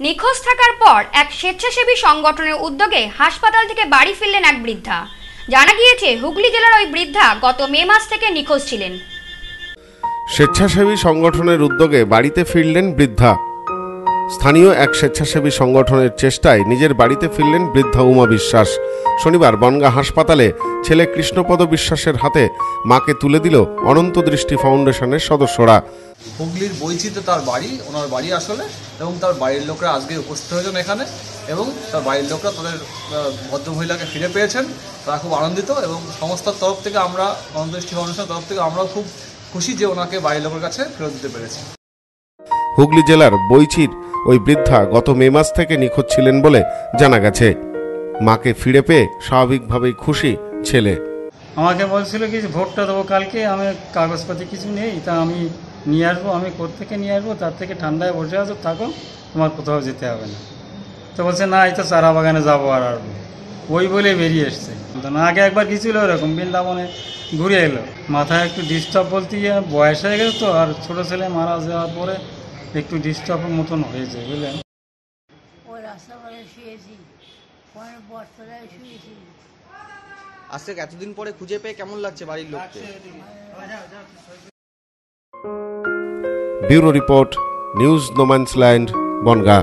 নিখোঁজ থাকার পর এক স্বেচ্ছাসেবী সংগঠনের উদ্যোগে হাসপাতাল থেকে বাড়ি ফিরলেন এক বৃদ্ধা। জানা গিয়েছে, হুগলি জেলার ওই বৃদ্ধা গত মে মাস থেকে নিখোঁজ ছিলেন। স্বেচ্ছাসেবী সংগঠনের উদ্যোগে বাড়িতে ফিরলেন বৃদ্ধা। স্থানীয় এক স্বেচ্ছাসেবী সংগঠনের চেষ্টায় নিজের বাড়িতে ফিরলেন বৃদ্ধা উমা বিশ্বাস। শনিবার বনগা হাসপাতালে ছেলে কৃষ্ণপদ বিশ্বাসের হাতে মাকে তুলে দিল অনন্ত দৃষ্টি ফাউন্ডেশনের সদস্যরা। হুগলির বইচিতে তার বাড়ি ওনার বাড়ি আসলে এবং তার বাড়ির লোকরা আজকে উপস্থিত হয়েছেন এখানে এবং তার বাড়ির লোকরা তাদের ভদ্রমহিলাকে ফিরে পেয়েছেন। তারা খুব আনন্দিত এবং সংস্থার তরফ থেকে আমরা অনন্ত দৃষ্টি ফাউন্ডেশনের তরফ থেকে আমরাও খুব খুশি যে ওনাকে বাড়ির লোকের কাছে ফেরত দিতে পেরেছি। হুগলি জেলার বইচির ওই বৃদ্ধা গত মে মাস থেকে নিখোঁজ ছিলেন বলে জানা গেছে। মাকে ফিরে পেয়ে স্বাভাবিকভাবেই খুশি ছেলে। আমাকে বলছিল কি ভোটটা দেবো কালকে আমি কাগজপাতি কিছু নেই তা আমি নিয়ে আসব আমি থেকে নিয়ে আসব তার থেকে ঠান্ডায় বসে আছো থাকো তোমার কোথাও যেতে হবে না। তো বলছে না এই তো চারা বাগানে যাব আর আসব। ওই বলে বেরিয়ে এসছে। তো না আগে একবার গিয়েছিল ওরকম বৃন্দাবনে ঘুরে এলো। মাথায় একটু ডিস্টার্ব বলতে গিয়ে বয়স হয়ে গেছে তো আর ছোটো ছেলে মারা যাওয়ার পরে একটু ডিস্টার্বের মতন হয়েছে বুঝলেন? ওই রাস্তাঘাটে শুয়েছি শুয়েছি। আজ থেকে এতদিন পরে খুঁজে পেয়ে কেমন লাগছে বাড়ির লোককে? Bureau report, news no man's land Bangaon.